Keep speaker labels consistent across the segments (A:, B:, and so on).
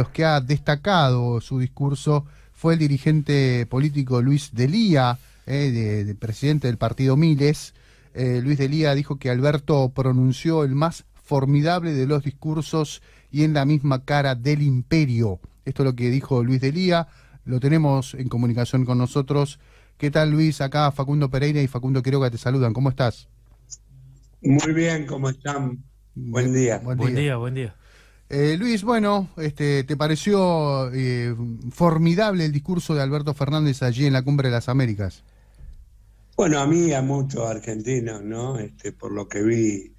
A: los que ha destacado su discurso fue el dirigente político Luis Delía, eh, de, presidente del partido Miles. Eh, Luis Delía dijo que Alberto pronunció el más formidable de los discursos y en la misma cara del imperio. Esto es lo que dijo Luis Delía, lo tenemos en comunicación con nosotros. ¿Qué tal Luis? Acá Facundo Pereira y Facundo Quiroga te saludan. ¿Cómo estás?
B: Muy bien, ¿cómo están? Buen día.
C: Buen día, buen día.
A: Eh, Luis, bueno, este, ¿te pareció eh, formidable el discurso de Alberto Fernández allí en la Cumbre de las Américas?
B: Bueno, a mí, a muchos argentinos, ¿no? Este, por lo que vi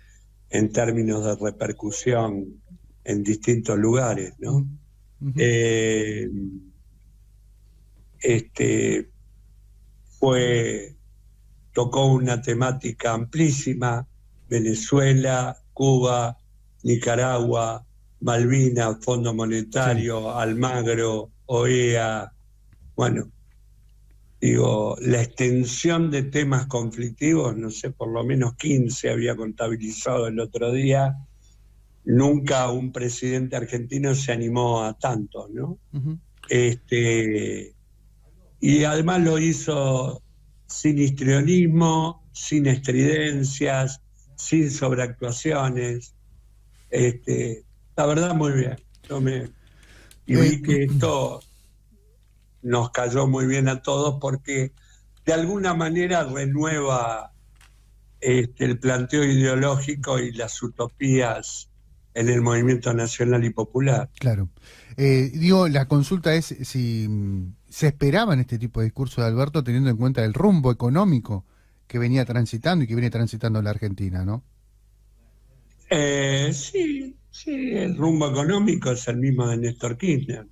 B: en términos de repercusión en distintos lugares, ¿no? Eh, este, fue, tocó una temática amplísima, Venezuela, Cuba, Nicaragua, Malvinas, Fondo Monetario, Almagro, OEA, bueno, digo, la extensión de temas conflictivos, no sé, por lo menos 15 había contabilizado el otro día, nunca un presidente argentino se animó a tanto, ¿no? Este y además lo hizo sin histrionismo, sin estridencias, sin sobreactuaciones. Este, la verdad, muy bien. y vi que esto nos cayó muy bien a todos porque de alguna manera renueva este, el planteo ideológico y las utopías en el movimiento nacional y popular.
A: Claro. Eh, digo, la consulta es si se esperaba en este tipo de discurso de Alberto teniendo en cuenta el rumbo económico que venía transitando y que viene transitando la Argentina, ¿no?
B: Eh, sí, Sí, el rumbo económico es el mismo de Néstor Kirchner.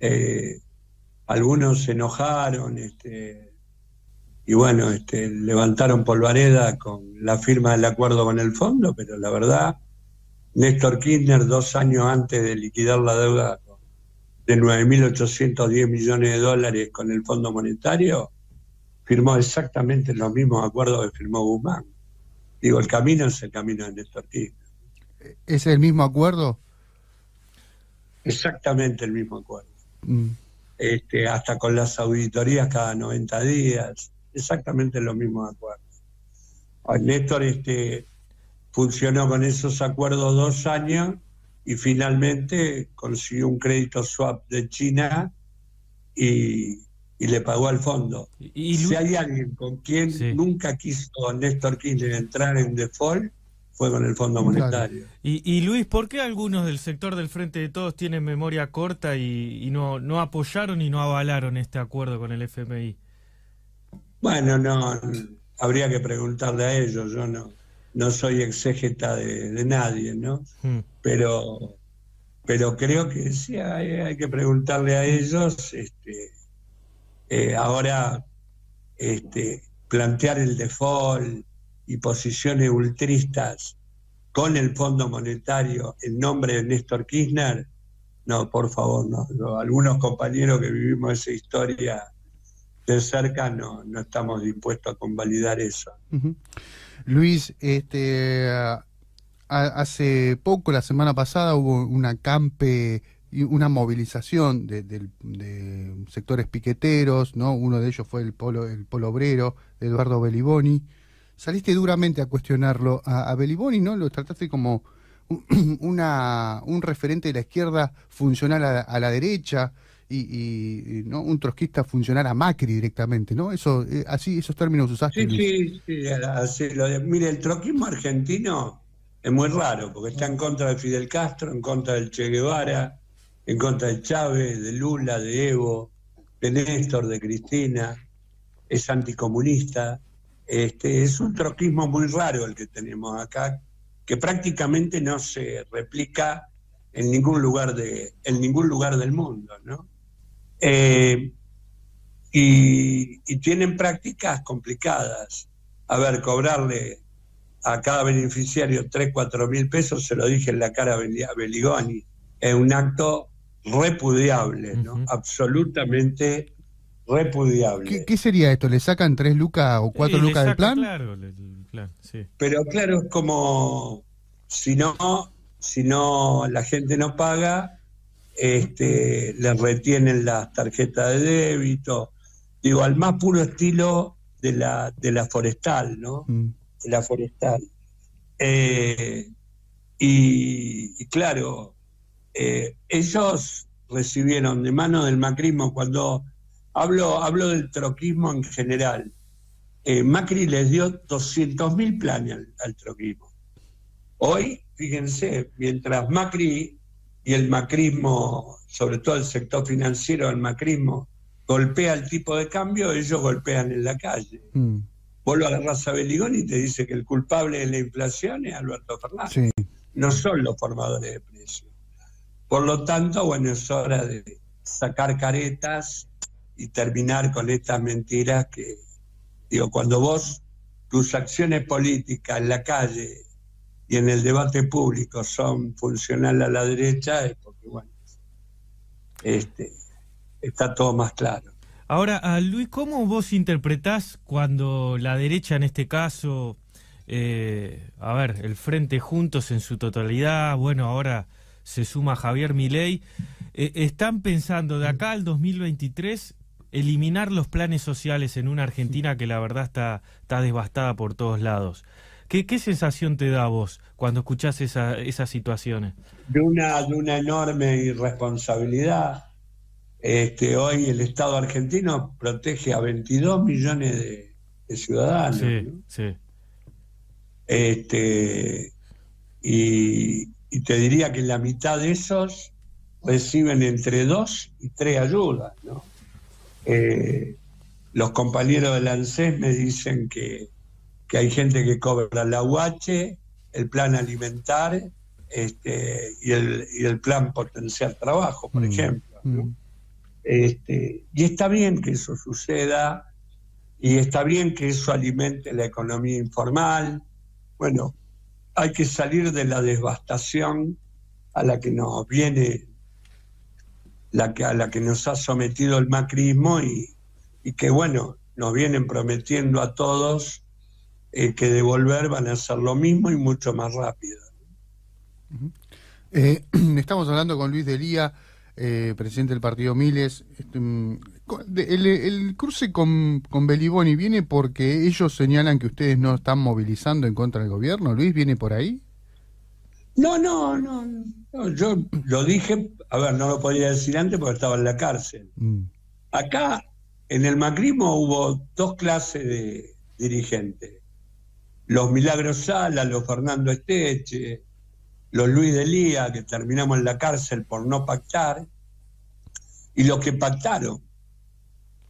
B: Eh, algunos se enojaron este, y bueno, este, levantaron polvareda con la firma del acuerdo con el fondo, pero la verdad, Néstor Kirchner, dos años antes de liquidar la deuda de 9.810 millones de dólares con el Fondo Monetario, firmó exactamente los mismos acuerdos que firmó Guzmán. Digo, el camino es el camino de Néstor Kirchner.
A: ¿Es el mismo acuerdo?
B: Exactamente el mismo acuerdo. Mm. Este, hasta con las auditorías cada 90 días, exactamente lo mismo acuerdo. Néstor este, funcionó con esos acuerdos dos años y finalmente consiguió un crédito swap de China y, le pagó al fondo. ¿Y, si hay alguien con quien nunca quiso Néstor Kirchner entrar en default, fue con el Fondo Monetario.
C: Y, Luis, ¿por qué algunos del sector del Frente de Todos tienen memoria corta y, no, no apoyaron y no avalaron este acuerdo con el FMI?
B: Bueno, no, habría que preguntarle a ellos, yo no, no soy exégeta de, nadie, ¿no? Hmm. Pero, pero creo que sí hay, que preguntarle a ellos, este, eh, ahora, este, plantear el default, y posiciones ultristas con el Fondo Monetario en nombre de Néstor Kirchner, no, por favor, no. Algunos compañeros que vivimos esa historia de cerca no, no estamos dispuestos a convalidar eso.
A: Luis, este, hace poco, la semana pasada, hubo una campe una movilización de, de, sectores piqueteros, ¿no? Uno de ellos fue el polo, el polo obrero, Eduardo Beliboni saliste duramente a cuestionarlo a, a Beliboni, ¿no? Lo trataste como una, un referente de la izquierda funcional a, la derecha y, ¿no? un trotskista funcional a Macri directamente, ¿no? Eso, eh, así, esos términos usaste.
B: Sí, sí, sí, así lo mire, el troquismo argentino es muy raro, porque está en contra de Fidel Castro, en contra del Che Guevara, en contra de Chávez, de Lula, de Evo, de Néstor, de Cristina, es anticomunista, este, es un troquismo muy raro el que tenemos acá, que prácticamente no se replica en ningún lugar, de, en ningún lugar del mundo, ¿no? Eh, y, tienen prácticas complicadas. A ver, cobrarle a cada beneficiario 3, 4 mil pesos, se lo dije en la cara a Beligoni, es un acto repudiable, ¿no? Absolutamente repudiable.
A: ¿Qué, sería esto? ¿Le sacan tres lucas o cuatro lucas del plan?
C: Claro, el plan, sí.
B: Pero claro, es como si no, si no la gente no paga, este, le retienen las tarjetas de débito. Digo, al más puro estilo de la, de la forestal, ¿no? Mm. De la forestal. Eh, y, claro, eh, ellos recibieron de mano del macrismo cuando hablo, hablo del troquismo en general. Eh, Macri les dio 200.000 planes al, troquismo. Hoy, fíjense, mientras Macri y el macrismo, sobre todo el sector financiero del macrismo, golpea el tipo de cambio, ellos golpean en la calle. Mm. Vuelvo a la raza Beligón y te dice que el culpable de la inflación es Alberto Fernández. No son los formadores de precios. Por lo tanto, bueno, es hora de sacar caretas y terminar con estas mentiras que, digo, cuando vos, tus acciones políticas en la calle y en el debate público son funcionales a la derecha, es porque, bueno, este, está todo más claro.
C: Ahora, Luis, ¿cómo vos interpretás cuando la derecha, en este caso, eh, a ver, el Frente Juntos en su totalidad, bueno, ahora se suma Javier Milei, eh, están pensando de acá al 2023 eliminar los planes sociales en una Argentina que la verdad está, está devastada por todos lados. ¿Qué, ¿Qué, sensación te da a vos cuando escuchás esa, esas situaciones?
B: De una, de una enorme irresponsabilidad este, hoy el Estado argentino protege a 22 millones de, ciudadanos. Este, y, te diría que la mitad de esos reciben entre dos y tres ayudas. Eh, los compañeros del ANSES me dicen que, hay gente que cobra la UH, el plan alimentar este, y, el, y el plan potenciar trabajo, por mm, ejemplo. ¿no? Mm. Este, y está bien que eso suceda, y está bien que eso alimente la economía informal. Bueno, hay que salir de la devastación a la que nos viene, la que, a la que nos ha sometido el macrismo y, que, bueno, nos vienen prometiendo a todos eh, que devolver van a hacer lo mismo y mucho más rápido.
A: Eh, estamos hablando con Luis Delía eh, presidente del partido Miles. Este, mm, el, cruce con, con Beliboni viene porque ellos señalan que ustedes no están movilizando en contra del gobierno. Luis, ¿viene por ahí?
B: No, no, no. yo lo dije, a ver, no lo podía decir antes porque estaba en la cárcel. Mm. Acá, en el macrismo, hubo dos clases de dirigentes. Los Milagros Sala, los Fernando Esteche, los Luis de Lía, que terminamos en la cárcel por no pactar, y los que pactaron,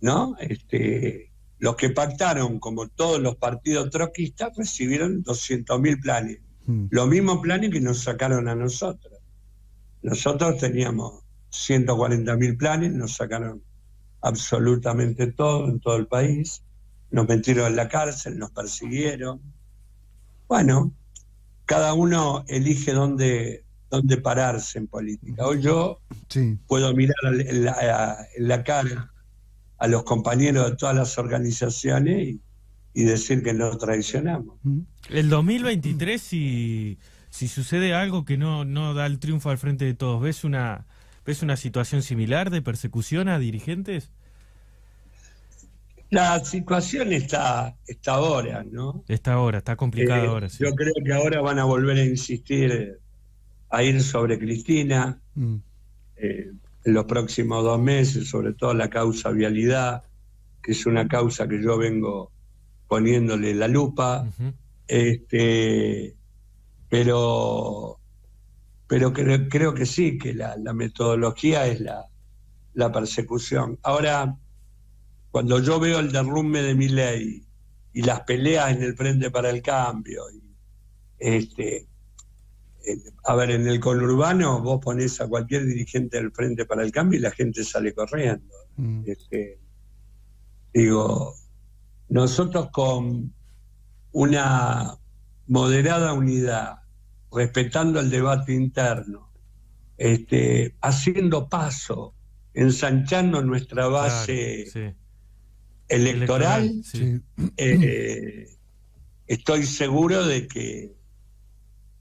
B: ¿no? Este, los que pactaron, como todos los partidos troquistas, recibieron 200 mil planes. Hmm. Los mismos planes que nos sacaron a nosotros. Nosotros teníamos 140 mil planes, nos sacaron absolutamente todo en todo el país, nos metieron en la cárcel, nos persiguieron. Bueno, cada uno elige dónde, dónde pararse en política. Hoy yo puedo mirar en la, cara a los compañeros de todas las organizaciones y, decir que nos traicionamos.
C: El 2023, si, si sucede algo que no, no da el triunfo al frente de todos, ¿ves una, ¿ves una situación similar de persecución a dirigentes?
B: La situación está, está ahora, ¿no?
C: Está ahora, está complicada eh, ahora.
B: Yo creo que ahora van a volver a insistir a ir sobre Cristina mm. eh, en los próximos dos meses, sobre todo la causa vialidad, que es una causa que yo vengo poniéndole la lupa. este, pero pero creo, creo que sí, que la, la metodología es la, la persecución. Ahora, cuando yo veo el derrumbe de mi ley y las peleas en el Frente para el Cambio, y, este, eh, a ver, en el conurbano vos pones a cualquier dirigente del Frente para el Cambio y la gente sale corriendo. Mm. Este, digo, nosotros con una moderada unidad, respetando el debate interno, este, haciendo paso, ensanchando nuestra base Electoral,
C: sí.
B: Eh, estoy seguro de que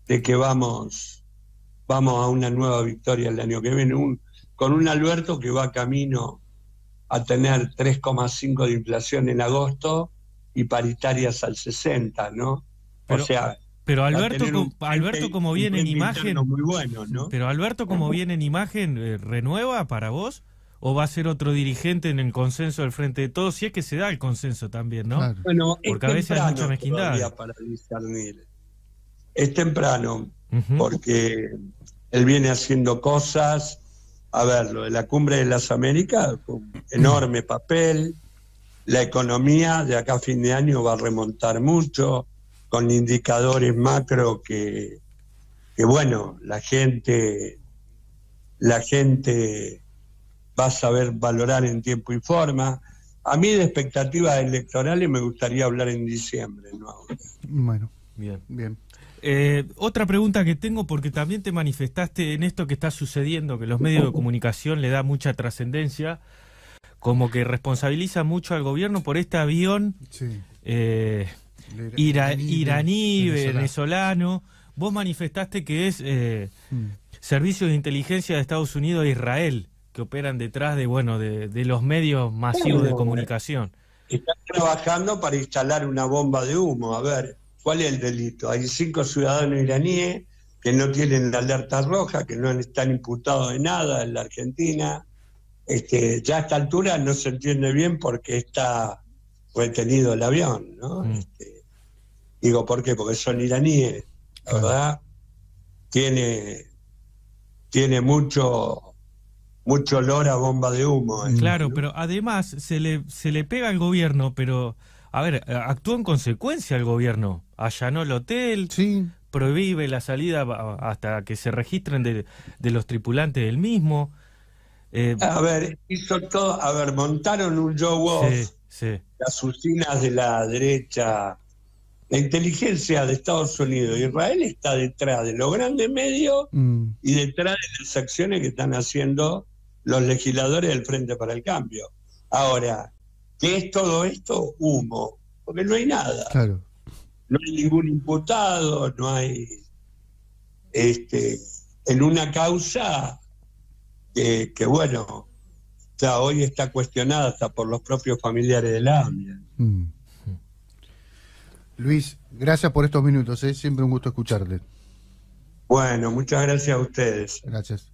B: de que vamos vamos a una nueva victoria el año que viene un, con un Alberto que va camino a tener 3,5 de inflación en agosto y paritarias al 60, ¿no?
C: Pero-
B: o sea,
C: Pero Alberto,
B: un
C: Alberto como viene en imagen,
B: interno muy bueno, ¿no?
C: pero Alberto como viene en imagen, eh, ¿renueva para vos? ¿O va a ser otro dirigente en el consenso del Frente de Todos? Si es que se da el consenso también, ¿no?
A: Claro.
B: Bueno,
C: Porque
B: es
C: a veces hay
B: temprano
C: mucha mezquindad.
B: todavía para discernir. Es temprano, porque él viene haciendo cosas. A ver, lo de la cumbre de las Américas, un enorme papel. La economía de acá a fin de año va a remontar mucho, con indicadores macro que, que bueno, la gente, la gente va a saber valorar en tiempo y forma. A mí de expectativas electorales me gustaría hablar en diciembre, ¿no? ahora.
A: Bueno,
C: Bien.
A: bien.
C: Eh, otra pregunta que tengo, porque también te manifestaste en esto que está sucediendo, que los medios de comunicación le da mucha trascendencia, como que responsabiliza mucho al gobierno por este avión
A: Sí.
C: eh, ira- iraní,
A: venezolano.
C: venezolano. Vos manifestaste que es eh,
A: Mm.
C: servicios de inteligencia de Estados Unidos e Israel que operan detrás de bueno de, de los medios masivos de comunicación.
B: Están trabajando para instalar una bomba de humo. A ver, ¿cuál es el delito? Hay cinco ciudadanos iraníes que no tienen la alerta roja, que no están imputados de nada en la Argentina. Este, ya a esta altura no se entiende bien por qué está retenido el avión, ¿no?
C: Mm.
B: Este, digo, ¿por qué? Porque son iraníes, la. ¿verdad? Tiene, tiene mucho, mucho olor a bomba de humo. ¿eh?
C: Claro, pero además se le, se le pega al gobierno, pero, a ver, eh, actuó en consecuencia el gobierno. Allanó el hotel,
A: Sí,
C: prohíbe la salida hasta que se registren de, de los tripulantes del mismo. Eh,
B: A ver, hizo todo, a ver, montaron un Joe Wolf,
C: sí, sí.
B: las usinas de la derecha, la inteligencia de Estados Unidos, Israel está detrás de los grandes medios
A: mm,
B: y detrás de las acciones que están haciendo los legisladores del Frente para el Cambio. Ahora, ¿qué es todo esto? Humo, porque no hay nada.
A: claro.
B: no hay ningún imputado, no hay este en una causa que, que, bueno, ya hoy está cuestionada hasta por los propios familiares de la AMIA.
A: Mm. Luis, gracias por estos minutos, ¿eh? siempre un gusto escucharte.
B: Bueno, muchas gracias a ustedes.
A: Gracias.